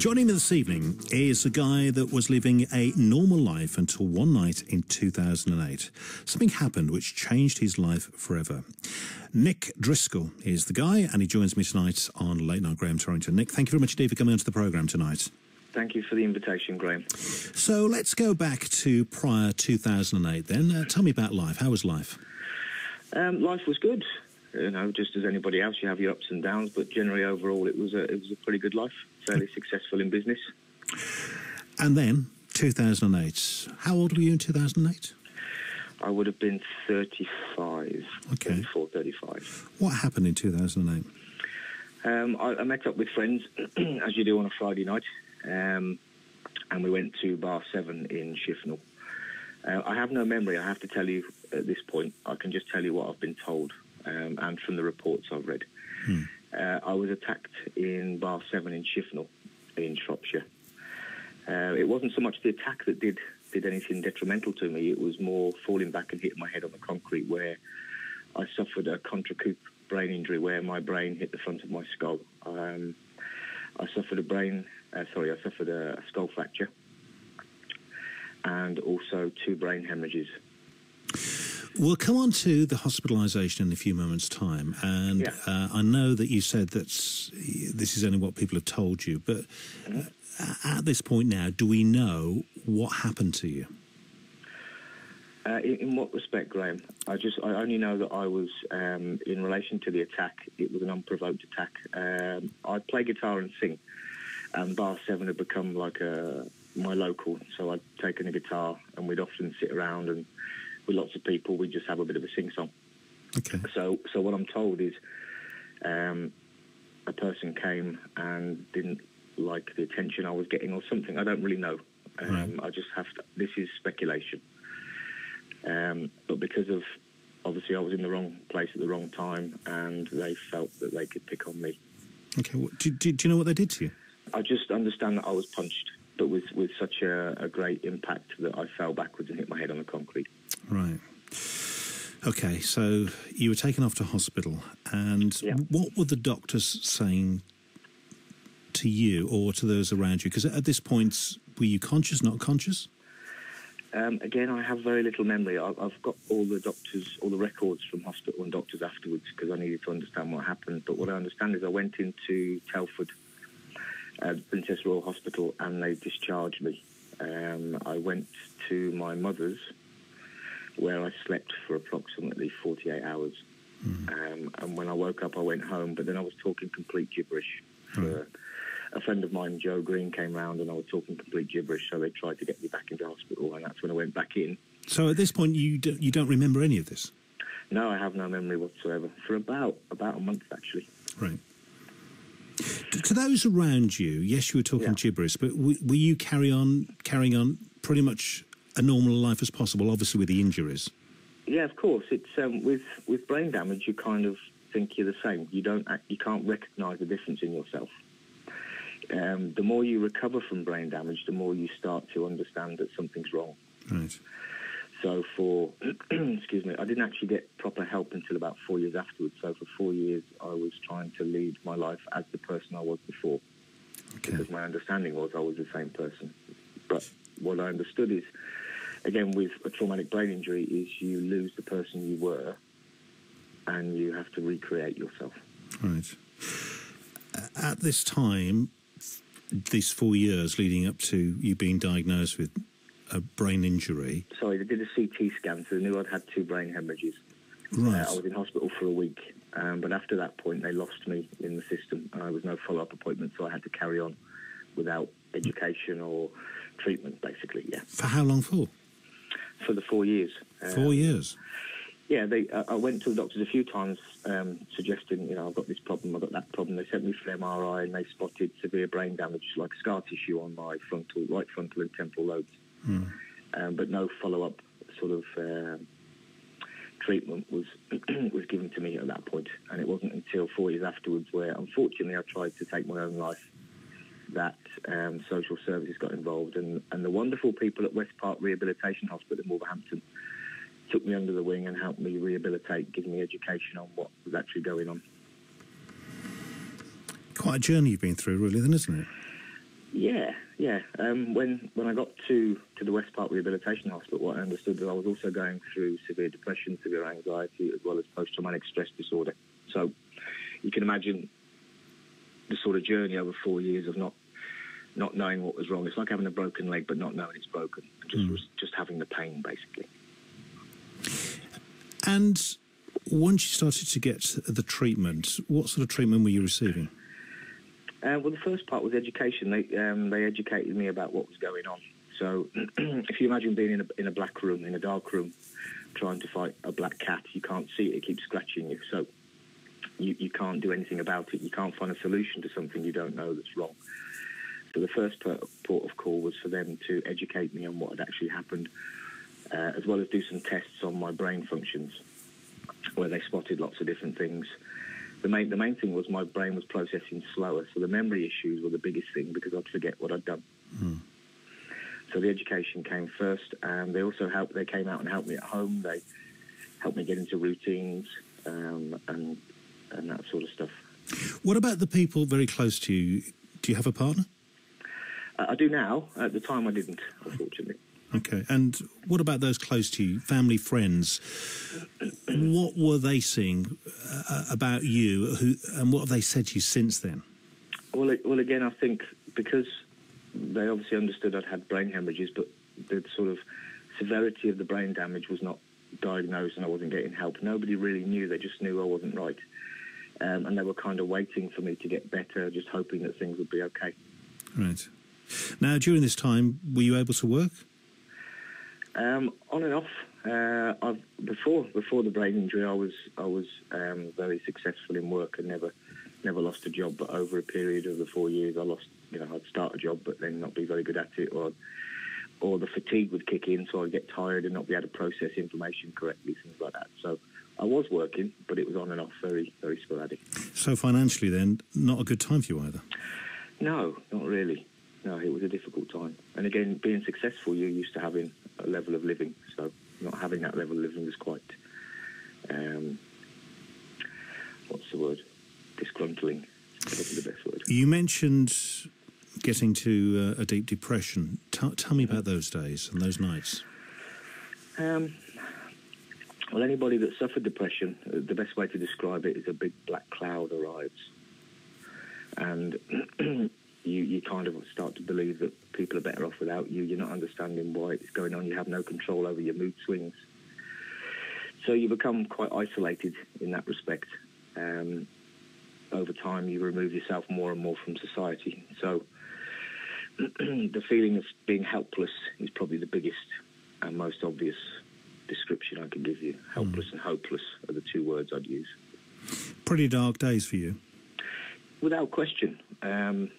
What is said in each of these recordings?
Joining me this evening is a guy that was living a normal life until one night in 2008. Something happened which changed his life forever. Nick Driscoll is the guy, and he joins me tonight on Late Night Graham Torrington. Nick, thank you very much indeed for coming onto the programme tonight. Thank you for the invitation, Graham. So let's go back to prior 2008 then. Uh, tell me about life. How was life? Um, life was good. You know, just as anybody else, you have your ups and downs, but generally overall, it was a it was a pretty good life. Fairly successful in business. And then 2008. How old were you in 2008? I would have been 35, Okay. 34, 35. What happened in 2008? Um, I, I met up with friends, as you do on a Friday night, um, and we went to Bar 7 in Shifnal. Uh, I have no memory, I have to tell you at this point. I can just tell you what I've been told um, and from the reports I've read. Uh, I was attacked in Bar 7 in Shifnal in Shropshire. Uh, it wasn't so much the attack that did did anything detrimental to me. It was more falling back and hitting my head on the concrete, where I suffered a contrecoup brain injury, where my brain hit the front of my skull. Um, I suffered a brain, uh, sorry, I suffered a, a skull fracture, and also two brain hemorrhages. We'll come on to the hospitalisation in a few moments' time. And Yeah. uh, I know that you said that this is only what people have told you, but uh, at this point now, do we know what happened to you? Uh, in, in what respect, Graham? I just I only know that I was um, in relation to the attack. It was an unprovoked attack. Um, I play guitar and sing, and Bar Seven had become like a my local. So I'd taken a guitar, and we'd often sit around and with lots of people, we'd just have a bit of a sing song. Okay. So so what I'm told is, um, a person came and didn't like the attention I was getting or something. I don't really know. Um, Right. I just have to. This is speculation. Um, but because of obviously I was in the wrong place at the wrong time, and they felt that they could pick on me. Okay. What, do, do, do you know what they did to you? I just understand that I was punched, but with with such a, a great impact that I fell backwards and hit my head on the concrete. Right. Okay, so you were taken off to hospital, and Yeah. what were the doctors saying to you or to those around you? Because at this point, were you conscious, not conscious? Um, again, I have very little memory. I've got all the doctors, all the records from hospital and doctors afterwards because I needed to understand what happened. But what I understand is I went into Telford, uh, Princess Royal Hospital, and they discharged me. Um, I went to my mother's, where I slept for approximately 48 hours. Mm-hmm. Um, and when I woke up, I went home, but then I was talking complete gibberish. For, a friend of mine, Joe Green, came round and I was talking complete gibberish, so they tried to get me back into hospital, and that's when I went back in. So at this point, you do, you don't remember any of this, No, I have no memory whatsoever for about about a month actually. right? To, to those around you, yes, you were talking Yeah. gibberish, but w- were you carry on carrying on pretty much a normal life as possible? Obviously, with the injuries. Yeah, of course. It's um, with with brain damage, you kind of think you're the same. You don't act, you can't recognise the difference in yourself. Um, the more you recover from brain damage, the more you start to understand that something's wrong. Right. So for excuse me, I didn't actually get proper help until about four years afterwards. So for four years, I was trying to lead my life as the person I was before. Okay. because my understanding was I was the same person. But what I understood is, again, with a traumatic brain injury, is you lose the person you were, and you have to recreate yourself. Right. At this time, these four years leading up to you being diagnosed with a brain injury, Sorry, they did a CT scan, so they knew I'd had two brain hemorrhages. right? Uh, I was in hospital for a week, um, but after that point, they lost me in the system, and there was no follow-up appointment, so I had to carry on without education or treatment, basically. Yeah, For how long for? for the four years. Four Um, years. Yeah, they. Uh, I went to the doctors a few times, um, suggesting, you know, I've got this problem, I've got that problem. They sent me for MRI, and they spotted severe brain damage, like scar tissue on my frontal, right frontal and temporal lobes, um, but no follow-up sort of uh, treatment was was given to me at that point. And it wasn't until four years afterwards, where unfortunately I tried to take my own life, that um, social services got involved, and, and the wonderful people at West Park Rehabilitation Hospital in Wolverhampton took me under the wing and helped me rehabilitate, giving me education on what was actually going on. Quite a journey you've been through, really, then, isn't it? Yeah, yeah. Um, when when I got to, to the West Park Rehabilitation Hospital, what I understood was I was also going through severe depression, severe anxiety, as well as post-traumatic stress disorder. So you can imagine the sort of journey over four years of not not knowing what was wrong. It's like having a broken leg, but not knowing it's broken, just mm. just having the pain, basically. And once you started to get the treatment, what sort of treatment were you receiving? Uh, well, the first part was education. They um, they educated me about what was going on. So, if you imagine being in a, in a black room, in a dark room, trying to fight a black cat, you can't see it; it keeps scratching you. So, you, you can't do anything about it. You can't find a solution to something you don't know that's wrong. So, the first port of call was for them to educate me on what had actually happened, uh, as well as do some tests on my brain functions, where they spotted lots of different things the main the main thing was my brain was processing slower, so the memory issues were the biggest thing because I'd forget what I'd done. Mm. So the education came first, and they also helped. They came out and helped me at home. They helped me get into routines um, and and that sort of stuff. What about the people very close to you? Do you have a partner? Uh, I do now. At the time, I didn't, unfortunately. Okay. And what about those close to you, family, friends? What were they seeing uh, about you, who, and what have they said to you since then? Well, well, again, I think because they obviously understood I'd had brain hemorrhages, but the sort of severity of the brain damage was not diagnosed, and I wasn't getting help. Nobody really knew; they just knew I wasn't right, um, and they were kind of waiting for me to get better, just hoping that things would be okay. Right. Now, during this time, were you able to work? Um, on and off. Uh, I've, before before the brain injury, I was I was um, very successful in work and never never lost a job. But over a period of the four years, I lost. You know, I'd start a job, but then not be very good at it, or or the fatigue would kick in, so I'd get tired and not be able to process information correctly, things like that. So I was working, but it was on and off, very very sporadic. So financially, then, not a good time for you either. No, not really. No, it was a difficult time. And again, being successful, you're used to having a level of living. So not having that level of living was quite, um, what's the word? Disgruntling. Probably the best word. You mentioned getting to uh, a deep depression. T- tell me about those days and those nights. Um, well, anybody that suffered depression, uh, the best way to describe it is a big black cloud arrives. And you, you kind of start to believe that people are better off without you. You're not understanding why it's going on. You have no control over your mood swings. So you become quite isolated in that respect. Um, over time, you remove yourself more and more from society. So the feeling of being helpless is probably the biggest and most obvious description I can give you. Helpless mm. and hopeless are the two words I'd use. Pretty dark days for you. Without question. Um,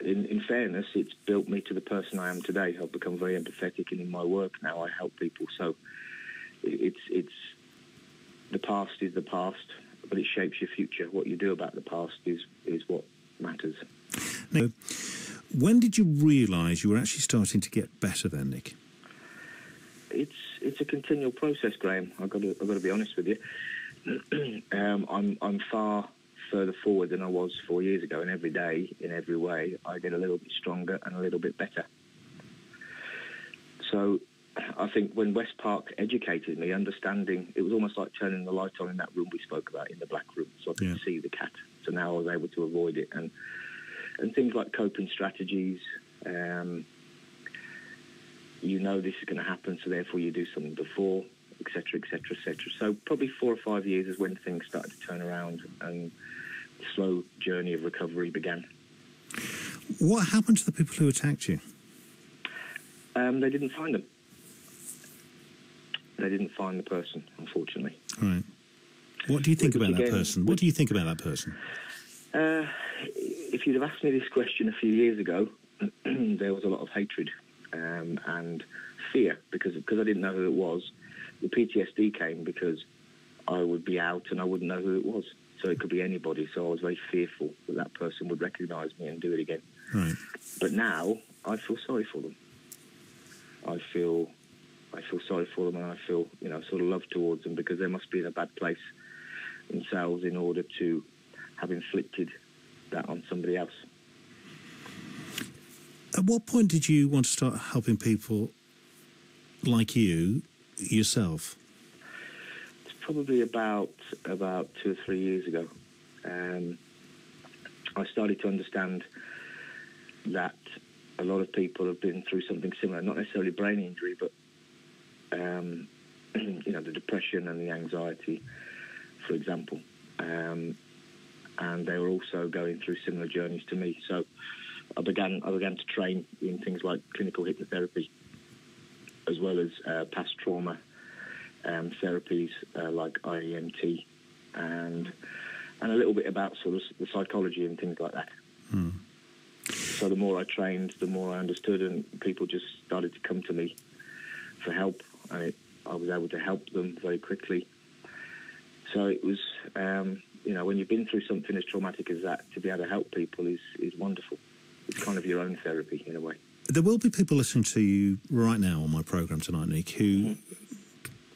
in, in, fairness, it's built me to the person I am today. I've become very empathetic, and in my work now, I help people. So it's it's the past is the past, but it shapes your future. What you do about the past is is what matters. Now, when did you realise you were actually starting to get better, then, Nick? It's it's a continual process, Graham. I've got to I've got to be honest with you. um, I'm I'm far further forward than I was four years ago, and every day, in every way, I get a little bit stronger and a little bit better. So I think when West Park educated me, understanding, it was almost like turning the light on in that room we spoke about, in the black room, so I could yeah. see the cat. So now I was able to avoid it. And, and things like coping strategies, um, you know this is going to happen, so therefore you do something before, etc., etc., etc. So probably four or five years is when things started to turn around and the slow journey of recovery began. What happened to the people who attacked you? Um, they didn't find them. They didn't find the person, unfortunately. Right. What do you think which, about again, that person? What do you think about that person? Uh, if you'd have asked me this question a few years ago, there was a lot of hatred um, and fear because because I didn't know who it was. The PTSD came because I would be out and I wouldn't know who it was. So it could be anybody. So I was very fearful that that person would recognise me and do it again. Right. But now I feel sorry for them. I feel, I feel sorry for them, and I feel you know sort of love towards them because they must be in a bad place themselves in order to have inflicted that on somebody else. At what point did you want to start helping people like you yourself? It's probably about about two or three years ago. Um, I started to understand that a lot of people have been through something similar, not necessarily brain injury, but um, you know the depression and the anxiety, for example. Um, and they were also going through similar journeys to me. So I began I began to train in things like clinical hypnotherapy, as well as uh, past trauma um, therapies uh, like IEMT, and and a little bit about sort of the psychology and things like that. Hmm. So the more I trained, the more I understood, and people just started to come to me for help, and it, I was able to help them very quickly. So it was, um, you know, when you've been through something as traumatic as that, to be able to help people is, is wonderful. It's kind of your own therapy in a way. There will be people listening to you right now on my programme tonight, Nick, who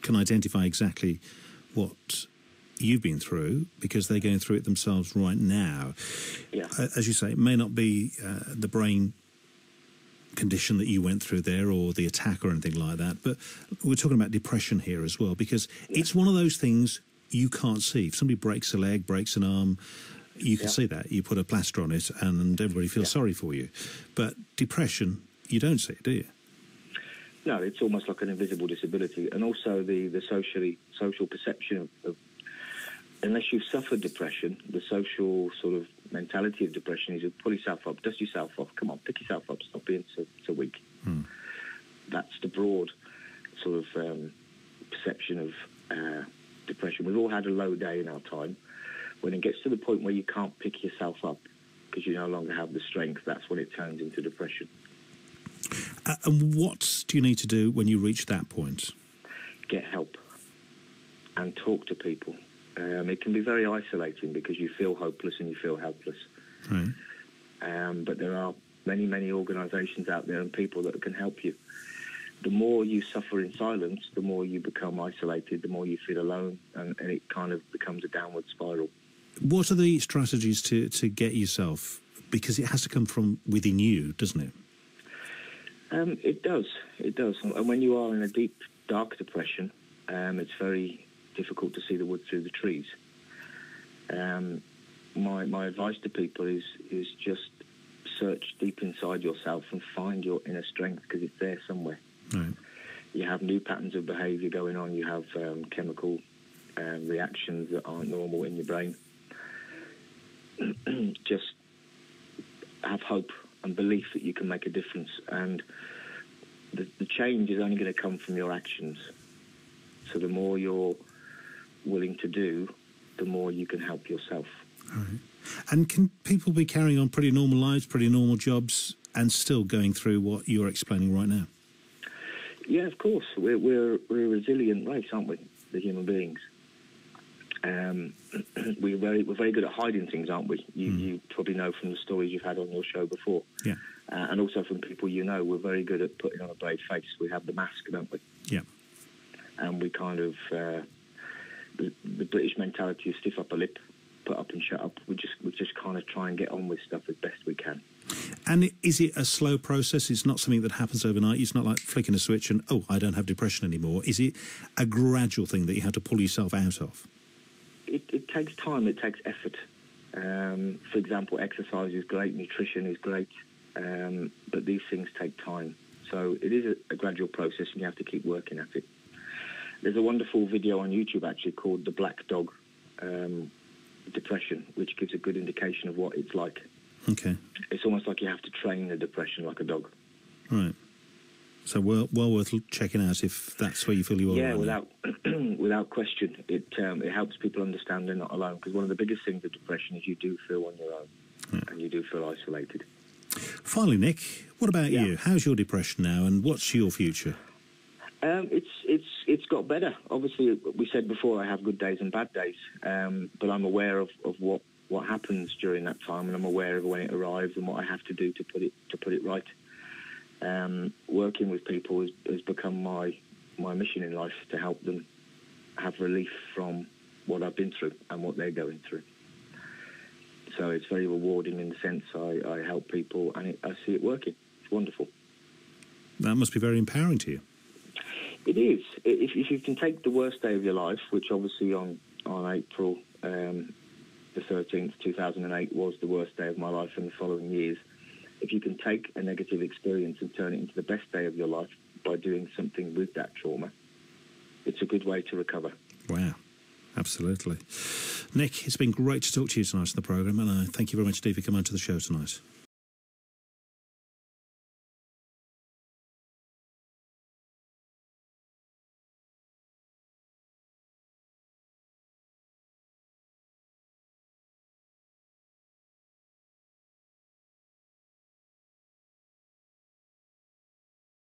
can identify exactly what you've been through because they're going through it themselves right now. Yeah. As you say, it may not be uh, the brain condition that you went through there or the attack or anything like that, but we're talking about depression here as well because it's one of those things you can't see. If somebody breaks a leg, breaks an arm, you can Yeah. see that. You put a plaster on it and everybody feels Yeah. sorry for you. But depression, you don't see it, do you? No, it's almost like an invisible disability, and also the the socially social perception of, unless you've suffered depression, the social sort of mentality of depression is to pull yourself up, dust yourself off, come on, pick yourself up, stop being so, so weak. Hmm. That's the broad sort of um, perception of uh, depression. We've all had a low day in our time. When it gets to the point where you can't pick yourself up because you no longer have the strength, that's when it turns into depression. Uh, and what do you need to do when you reach that point? get help and talk to people. Um, it can be very isolating because you feel hopeless and you feel helpless. Right. Um, but there are many, many organisations out there and people that can help you. The more you suffer in silence, the more you become isolated, the more you feel alone, and, and it kind of becomes a downward spiral. What are the strategies to, to get yourself? Because it has to come from within you, doesn't it? Um, it does, it does. And when you are in a deep, dark depression, um, it's very difficult to see the wood through the trees. Um, my my advice to people is is just search deep inside yourself and find your inner strength because it's there somewhere. Right. You have new patterns of behaviour going on. You have um, chemical um, reactions that aren't normal in your brain. just have hope and belief that you can make a difference. And the, the change is only going to come from your actions. So the more you're willing to do, the more you can help yourself. And can people be carrying on pretty normal lives, pretty normal jobs, and still going through what you're explaining right now? Yeah, of course. We're, we're, we're a resilient race, aren't we, the human beings? Um, we're very we're very good at hiding things, aren't we? You, you probably know from the stories you've had on your show before, Yeah. uh, and also from people you know. We're very good at putting on a brave face. We have the mask, don't we? Yeah. And we kind of uh, the, the British mentality of stiff upper lip, put up and shut up. We just we just kind of try and get on with stuff as best we can. And is it a slow process? It's not something that happens overnight. It's not like flicking a switch and, oh, I don't have depression anymore. Is it a gradual thing that you have to pull yourself out of? It, it takes time, it takes effort. Um, for example, exercise is great, nutrition is great, um, but these things take time. So it is a, a gradual process and you have to keep working at it. There's a wonderful video on YouTube actually called The Black Dog um, Depression, which gives a good indication of what it's like. Okay. It's almost like you have to train the depression like a dog. Right. So well, well worth checking out if that's where you feel you are. Yeah, right without without question, it um, it helps people understand they're not alone. Because one of the biggest things of depression is you do feel on your own, and you do feel isolated. Finally, Nick, what about Yeah. you? How's your depression now, and what's your future? Um, it's it's it's got better. Obviously, we said before I have good days and bad days, um, but I'm aware of, of what, what happens during that time, and I'm aware of when it arrives and what I have to do to put it to put it right. Um, working with people has, has become my my mission in life to help them have relief from what I've been through and what they're going through. So it's very rewarding in the sense I, I help people and it, I see it working. It's wonderful. That must be very empowering to you. It is. If, if you can take the worst day of your life, which obviously on on April um, the 13th, 2008, was the worst day of my life in the following years. If you can take a negative experience and turn it into the best day of your life by doing something with that trauma, it's a good way to recover. Wow. Absolutely. Nick, it's been great to talk to you tonight on the programme, and I thank you very much, Steve, for coming on to the show tonight.